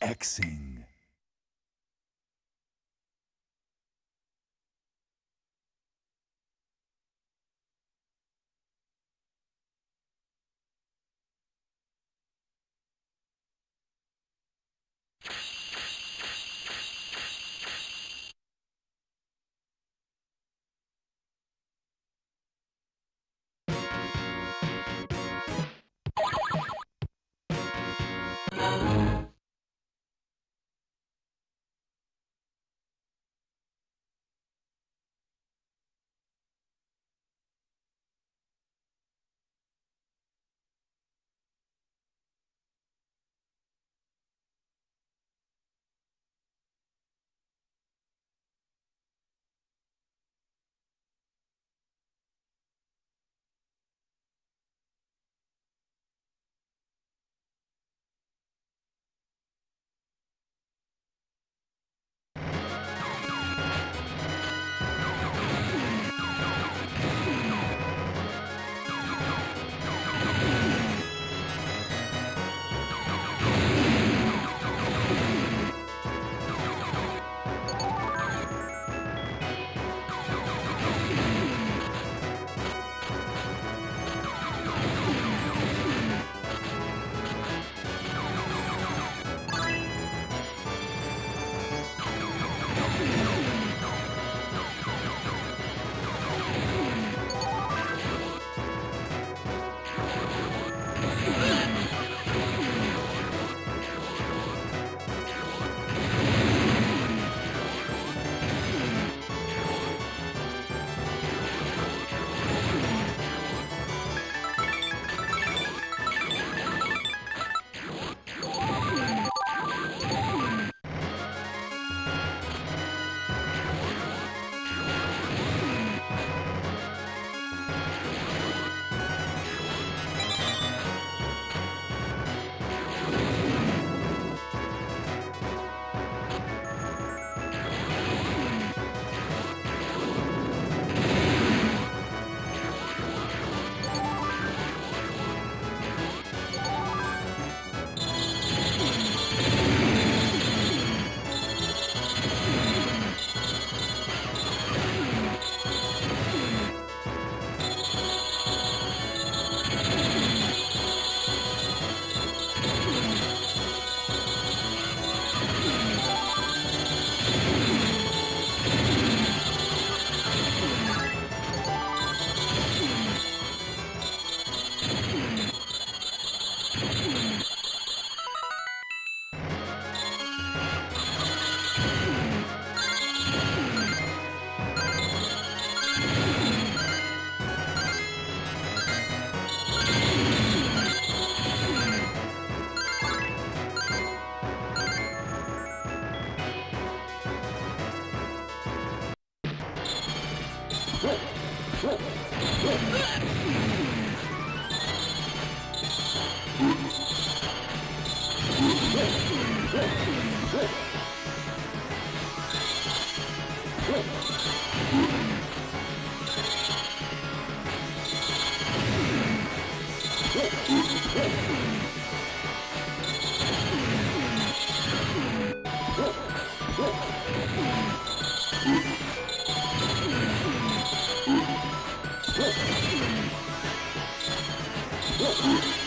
Xing. Woo! you.